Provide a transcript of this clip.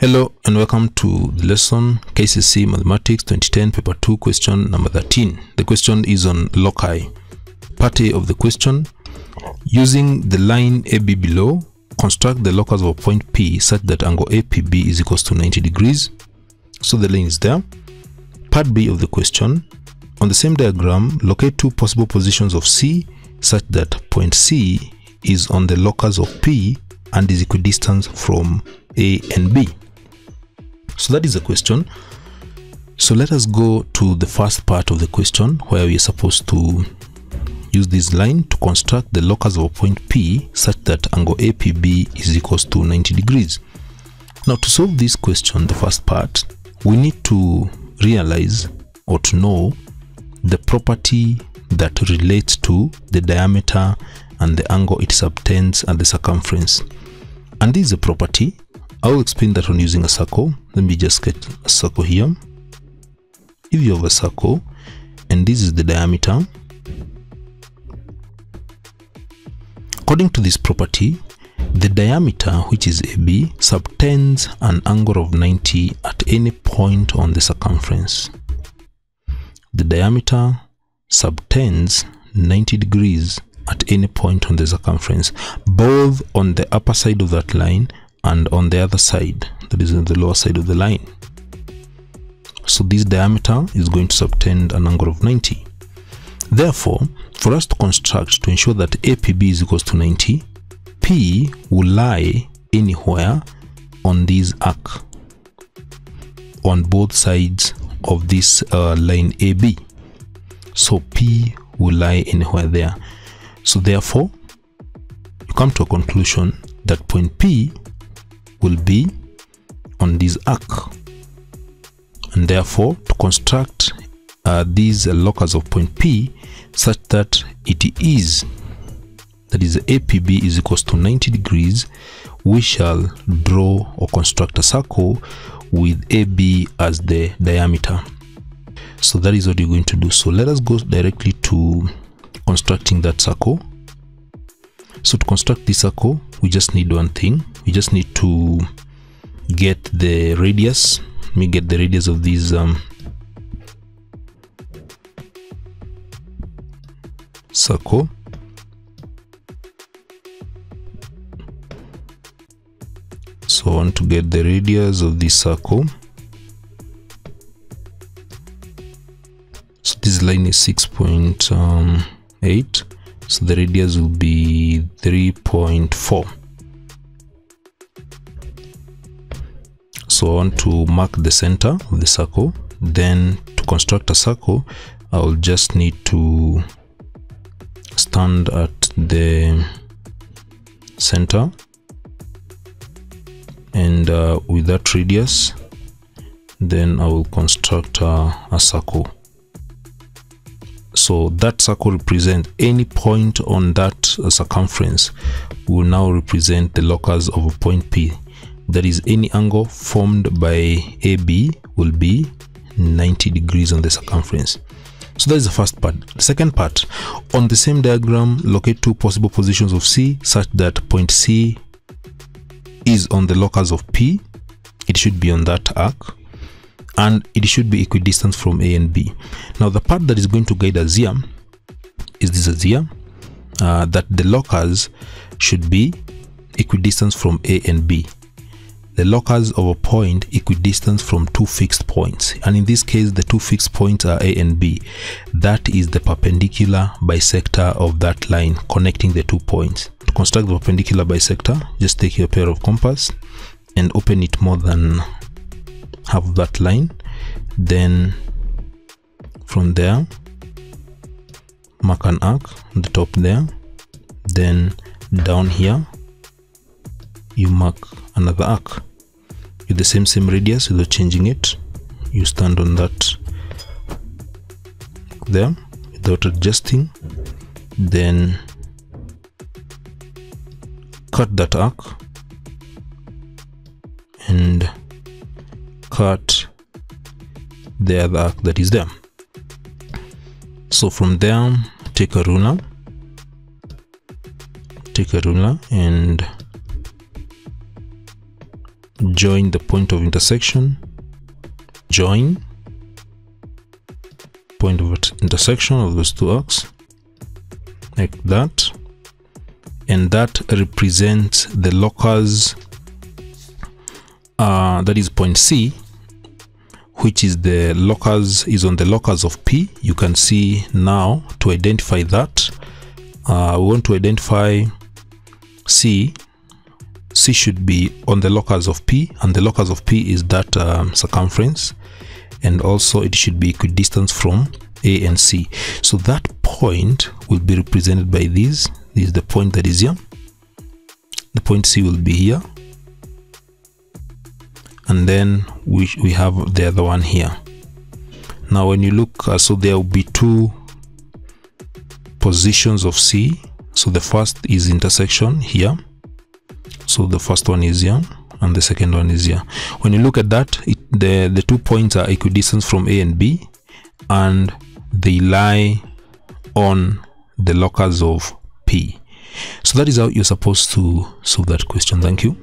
Hello and welcome to the lesson KCSE Mathematics 2010 paper 2 question number 13. The question is on loci. Part A of the question using the line AB below construct the locus of a point P such that angle APB is equals to 90 degrees. So the line is there. Part B of the question on the same diagram locate two possible positions of C such that point C is on the locus of P and is equidistant from A and B. So that is the question. So let us go to the first part of the question where we are supposed to use this line to construct the locus of a point P such that angle APB is equals to 90 degrees. Now to solve this question, the first part, we need to realize or to know the property that relates to the diameter and the angle it subtends at the circumference. And this is a property I will explain that on using a circle. Let me just get a circle here. If you have a circle and this is the diameter, according to this property, the diameter, which is AB, subtends an angle of 90 at any point on the circumference. The diameter subtends 90 degrees at any point on the circumference, both on the upper side of that line and on the other side that is on the lower side of the line. So this diameter is going to subtend an angle of 90 therefore for us to construct to ensure that APB is equals to 90 P will lie anywhere on this arc on both sides of this uh, line AB so P will lie anywhere there. So therefore you come to a conclusion that point P will be on this arc. And therefore to construct uh, these uh, locus of point P such that it is that is APB is equals to 90 degrees we shall draw or construct a circle with AB as the diameter. So that is what you're going to do. So let us go directly to constructing that circle. So to construct this circle we just need one thing we just need to get the radius. Let me get the radius of this um, circle. So I want to get the radius of this circle. So this line is 6.8 um, so the radius will be 3.4 so I want to mark the center of the circle. Then to construct a circle I'll just need to stand at the center. And uh, with that radius then I will construct a, a circle. So that circle represents any point on that uh, circumference will now represent the locus of a point P that is any angle formed by AB will be 90 degrees on the circumference so that is the first part second part on the same diagram locate two possible positions of C such that point C is on the locus of P it should be on that arc and it should be equidistant from A and B. Now the part that is going to guide us here is this here uh, that the locus should be equidistant from A and B. The locus of a point equidistant from two fixed points and in this case the two fixed points are A and B. That is the perpendicular bisector of that line connecting the two points. To construct the perpendicular bisector just take your pair of compass and open it more than have that line then from there mark an arc on the top there then down here you mark another arc with the same same radius without changing it. You stand on that there without adjusting. Then cut that arc and cut the other arc that is there. So from there take a ruler. Take a ruler and join the point of intersection join point of intersection of those two arcs like that and that represents the locus uh, that is point C which is the locus is on the locus of P. You can see now to identify that uh, we want to identify C C should be on the locus of P and the locus of P is that um, circumference and also it should be equidistant from A and C. So that point will be represented by this this is the point that is here. The point C will be here. And then we, we have the other one here. Now when you look uh, so there will be two positions of C. So the first is intersection here so the first one is here and the second one is here. When you look at that it, the the two points are equidistant from A and B and they lie on the locus of P. So that is how you're supposed to solve that question. Thank you